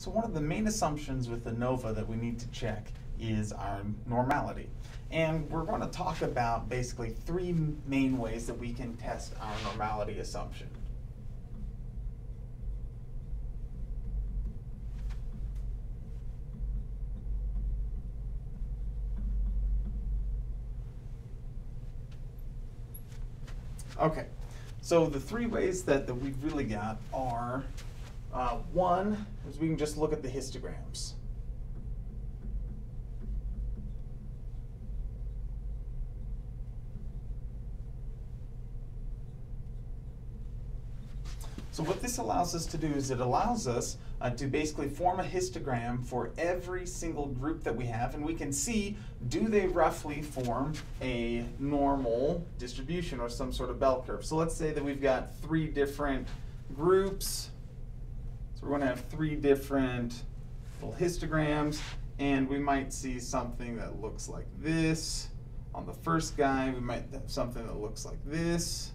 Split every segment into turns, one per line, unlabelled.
So one of the main assumptions with ANOVA that we need to check is our normality. And we're going to talk about basically three main ways that we can test our normality assumption. Okay, so the three ways that, that we've really got are uh, one is we can just look at the histograms. So what this allows us to do is it allows us uh, to basically form a histogram for every single group that we have, and we can see do they roughly form a normal distribution or some sort of bell curve. So let's say that we've got three different groups. So we're going to have three different little histograms, and we might see something that looks like this. On the first guy, we might have something that looks like this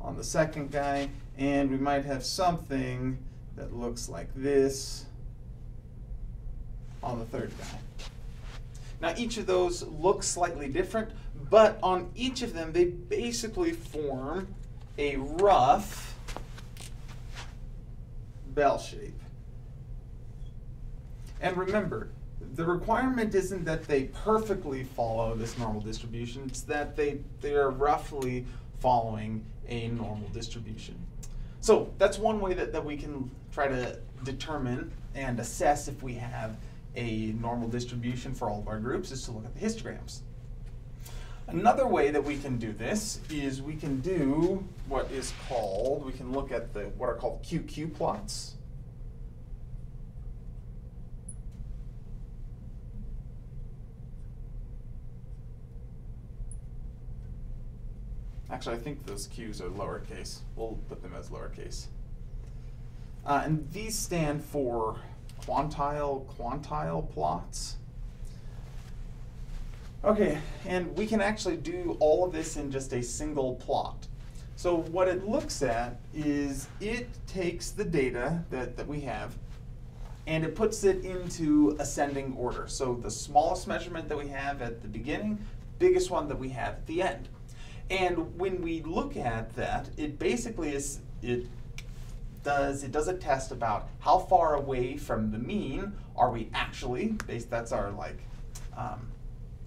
on the second guy, and we might have something that looks like this on the third guy. Now each of those looks slightly different, but on each of them they basically form a rough bell shape. And remember, the requirement isn't that they perfectly follow this normal distribution, it's that they, they are roughly following a normal distribution. So that's one way that, that we can try to determine and assess if we have a normal distribution for all of our groups is to look at the histograms. Another way that we can do this is we can do what is called, we can look at the what are called QQ plots. Actually, I think those Q's are lowercase. We'll put them as lowercase. Uh, and these stand for quantile quantile plots. Okay, and we can actually do all of this in just a single plot. So what it looks at is it takes the data that, that we have and it puts it into ascending order. So the smallest measurement that we have at the beginning, biggest one that we have at the end. And when we look at that, it basically is it does it does a test about how far away from the mean are we actually based that's our like um,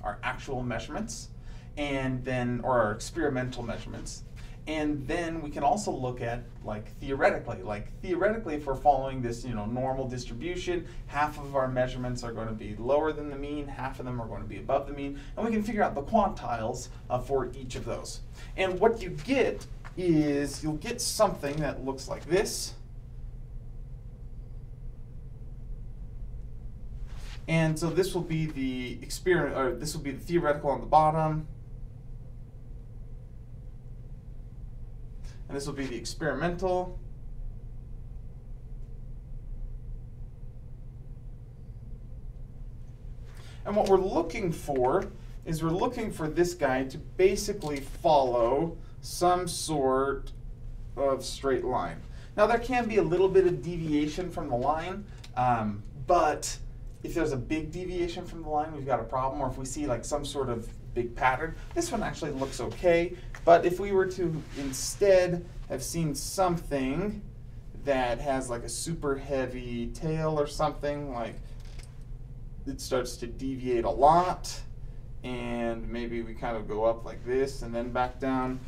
our actual measurements and then or our experimental measurements. And then we can also look at like theoretically like theoretically if we're following this you know normal distribution half of our measurements are going to be lower than the mean half of them are going to be above the mean and we can figure out the quantiles uh, for each of those. And what you get is you'll get something that looks like this and so this will be the experiment or this will be the theoretical on the bottom and this will be the experimental. And what we're looking for is we're looking for this guy to basically follow some sort of straight line. Now there can be a little bit of deviation from the line, um, but if there's a big deviation from the line, we've got a problem, or if we see like some sort of big pattern, this one actually looks okay. But if we were to instead have seen something that has like a super heavy tail or something, like it starts to deviate a lot, and maybe we kind of go up like this and then back down,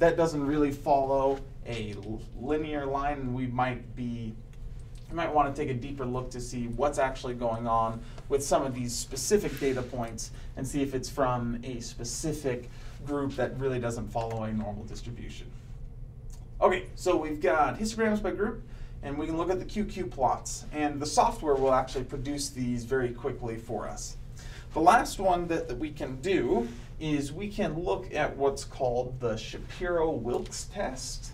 that doesn't really follow a linear line, and we might be you might want to take a deeper look to see what's actually going on with some of these specific data points and see if it's from a specific group that really doesn't follow a normal distribution. Okay, so we've got histograms by group, and we can look at the QQ plots. And the software will actually produce these very quickly for us. The last one that, that we can do is we can look at what's called the Shapiro-Wilks test.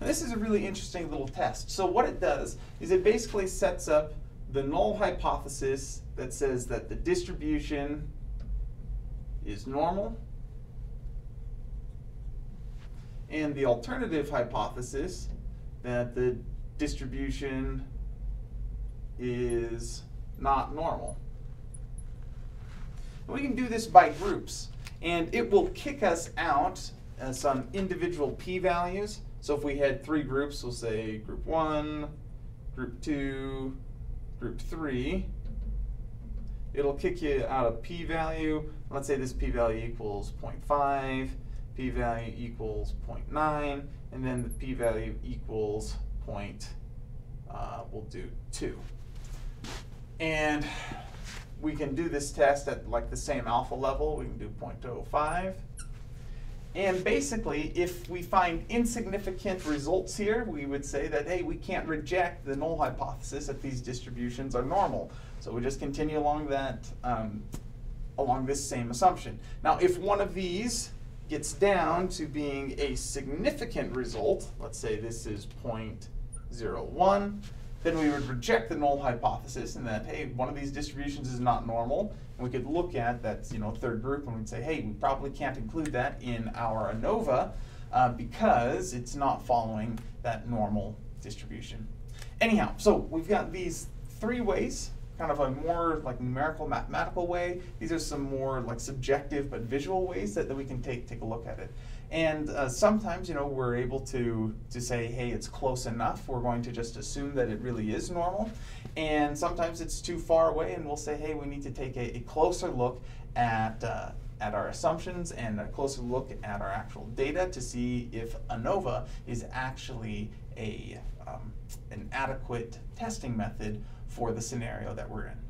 And this is a really interesting little test. So what it does is it basically sets up the null hypothesis that says that the distribution is normal and the alternative hypothesis that the distribution is not normal. We can do this by groups, and it will kick us out uh, some individual p-values. So if we had three groups, we'll say group one, group two, group three. It'll kick you out a p-value. Let's say this p-value equals 0.5, p-value equals 0.9, and then the p-value equals point, uh, we'll do 2. And we can do this test at like the same alpha level. We can do 0.05. And basically, if we find insignificant results here, we would say that, hey, we can't reject the null hypothesis that these distributions are normal. So we just continue along that, um, along this same assumption. Now, if one of these gets down to being a significant result, let's say this is 0.01, then we would reject the null hypothesis and that, hey, one of these distributions is not normal. And we could look at that you know, third group and we'd say, hey, we probably can't include that in our ANOVA uh, because it's not following that normal distribution. Anyhow, so we've got these three ways kind of a more like numerical mathematical way. These are some more like subjective but visual ways that, that we can take take a look at it. And uh, sometimes, you know, we're able to, to say, hey, it's close enough. We're going to just assume that it really is normal. And sometimes it's too far away, and we'll say, hey, we need to take a, a closer look at, uh, at our assumptions and a closer look at our actual data to see if ANOVA is actually a, um, an adequate testing method for the scenario that we're in.